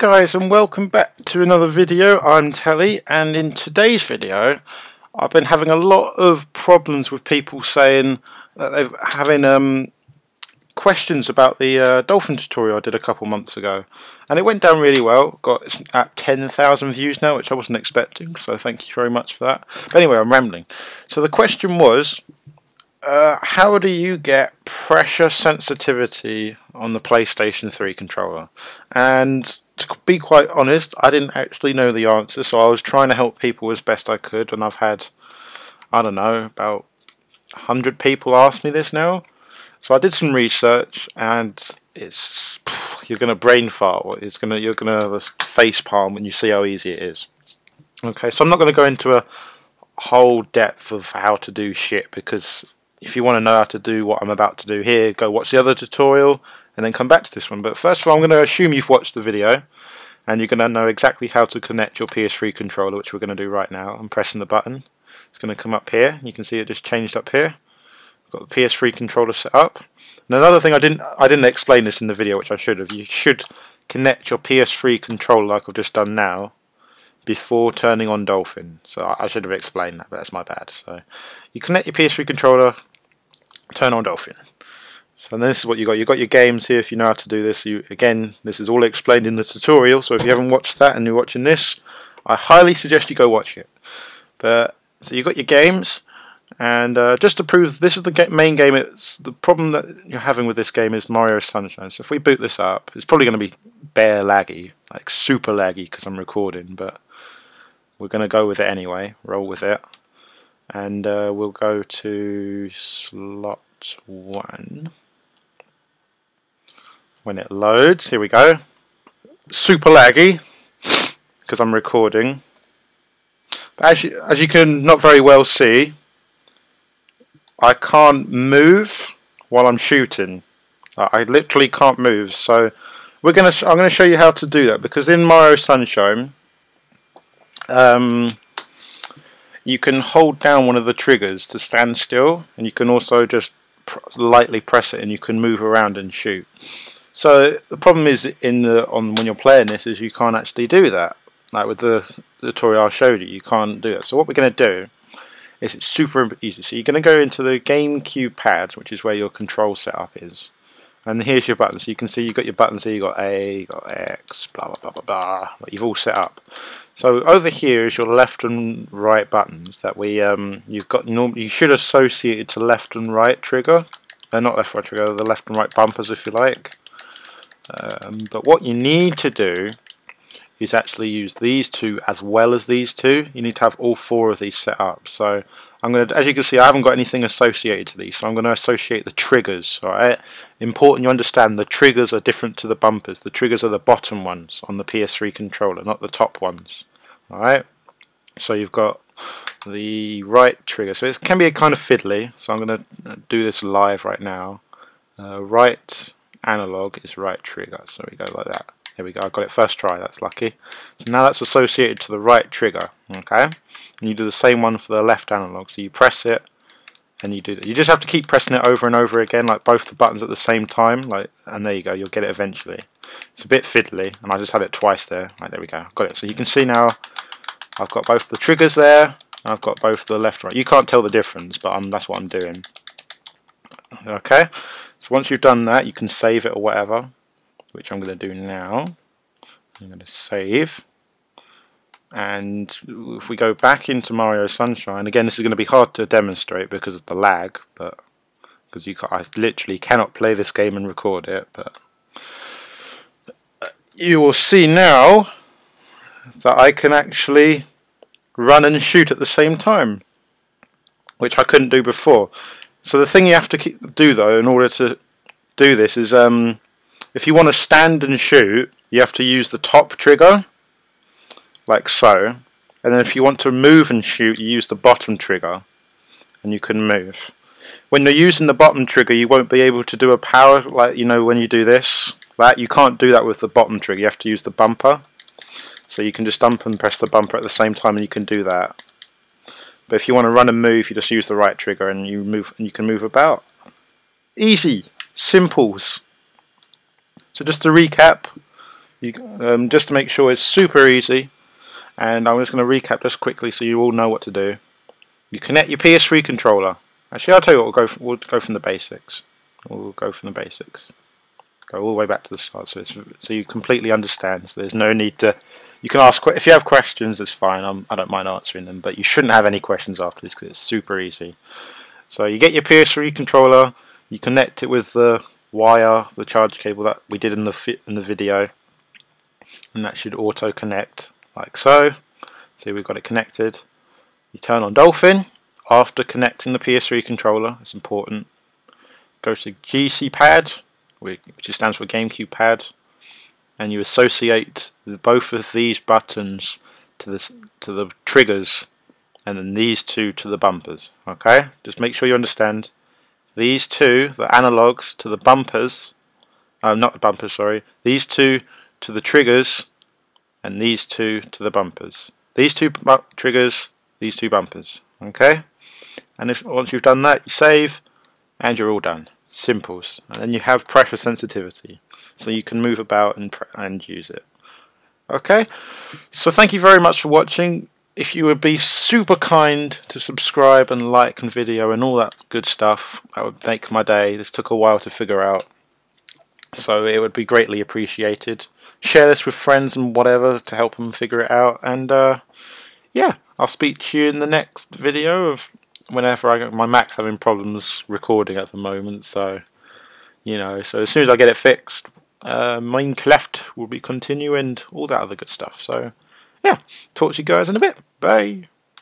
guys and welcome back to another video. I'm Telly and in today's video I've been having a lot of problems with people saying that they're having um, questions about the uh, dolphin tutorial I did a couple months ago. And it went down really well. Got at 10,000 views now which I wasn't expecting so thank you very much for that. But anyway I'm rambling. So the question was uh, how do you get pressure sensitivity on the PlayStation 3 controller? And to be quite honest, I didn't actually know the answer, so I was trying to help people as best I could, and I've had, I don't know, about 100 people ask me this now. So I did some research, and it's you're gonna brain fart. It's gonna you're gonna face palm when you see how easy it is. Okay, so I'm not gonna go into a whole depth of how to do shit because if you want to know how to do what I'm about to do here, go watch the other tutorial and then come back to this one. But first of all, I'm going to assume you've watched the video and you're going to know exactly how to connect your PS3 controller, which we're going to do right now. I'm pressing the button. It's going to come up here. You can see it just changed up here. I've got the PS3 controller set up. And another thing I didn't I didn't explain this in the video, which I should have. You should connect your PS3 controller like I've just done now before turning on Dolphin. So I should have explained that, but that's my bad. So you connect your PS3 controller, turn on Dolphin. So this is what you got. You've got your games here. If you know how to do this, you again, this is all explained in the tutorial. So if you haven't watched that and you're watching this, I highly suggest you go watch it. But so you've got your games, and uh, just to prove this is the main game. It's the problem that you're having with this game is Mario Sunshine. So if we boot this up, it's probably going to be bare laggy, like super laggy because I'm recording. But we're going to go with it anyway. Roll with it, and uh, we'll go to slot one when it loads. Here we go. Super laggy because I'm recording. But as you, as you can not very well see, I can't move while I'm shooting. I literally can't move. So we're gonna I'm gonna show you how to do that because in Mario Sunshine, um, you can hold down one of the triggers to stand still, and you can also just pr lightly press it, and you can move around and shoot. So the problem is in the on when you're playing this is you can't actually do that. Like with the, the tutorial I showed you, you can't do that. So what we're going to do is it's super easy. So you're going to go into the GameCube pad, which is where your control setup is. And here's your buttons. So you can see you've got your buttons here, you've got A, you've got X, blah, blah, blah, blah, blah. You've all set up. So over here is your left and right buttons that we, um, you've got, you should associate it to left and right trigger. Uh, not left right trigger, the left and right bumpers if you like. Um, but what you need to do is actually use these two as well as these two. You need to have all four of these set up. So I'm going to, as you can see, I haven't got anything associated to these, so I'm going to associate the triggers. All right. Important you understand the triggers are different to the bumpers. The triggers are the bottom ones on the PS3 controller, not the top ones. All right. So you've got the right trigger. So it can be a kind of fiddly. So I'm going to do this live right now. Uh, right analog is right trigger. So we go like that. There we go, I got it first try, that's lucky. So now that's associated to the right trigger, okay? And you do the same one for the left analog. So you press it, and you do that. You just have to keep pressing it over and over again, like both the buttons at the same time, like, and there you go, you'll get it eventually. It's a bit fiddly, and I just had it twice there. Right, there we go, got it. So you can see now, I've got both the triggers there, I've got both the left right. You can't tell the difference, but I'm, that's what I'm doing. Okay, so once you've done that, you can save it or whatever, which I'm going to do now. I'm going to save. And if we go back into Mario Sunshine, again, this is going to be hard to demonstrate because of the lag, but because you I literally cannot play this game and record it, but uh, you will see now that I can actually run and shoot at the same time, which I couldn't do before. So the thing you have to keep, do though in order to do this is um, if you want to stand and shoot you have to use the top trigger like so. And then if you want to move and shoot you use the bottom trigger and you can move. When you're using the bottom trigger you won't be able to do a power like you know when you do this that you can't do that with the bottom trigger. You have to use the bumper. So you can just dump and press the bumper at the same time and you can do that but if you want to run and move, you just use the right trigger and you move and you can move about. Easy, simples. So just to recap, you, um, just to make sure it's super easy and I'm just going to recap this quickly so you all know what to do. You connect your PS3 controller. Actually, I'll tell you what, we'll go, from, we'll go from the basics. We'll go from the basics. Go all the way back to the start so, so you completely understand. So there's no need to... You can ask... If you have questions, it's fine. I'm, I don't mind answering them. But you shouldn't have any questions after this because it's super easy. So you get your PS3 controller. You connect it with the wire, the charge cable that we did in the in the video. And that should auto connect like so. See we've got it connected. You turn on Dolphin after connecting the PS3 controller, it's important. Go to GC pad, which stands for GameCube pad, and you associate both of these buttons to the, to the triggers and then these two to the bumpers. Okay, just make sure you understand. These two, the analogs to the bumpers, uh, not the bumpers, sorry, these two to the triggers and these two to the bumpers. These two triggers, these two bumpers. Okay? And if once you've done that, you save, and you're all done. Simples. And then you have pressure sensitivity, so you can move about and and use it. Okay? So thank you very much for watching. If you would be super kind to subscribe and like and video and all that good stuff, that would make my day. This took a while to figure out. So it would be greatly appreciated share this with friends and whatever to help them figure it out. And uh, yeah, I'll speak to you in the next video of whenever I my Mac's having problems recording at the moment. So you know, so as soon as I get it fixed, uh, Minecraft will be continuing all that other good stuff. So yeah, talk to you guys in a bit. Bye.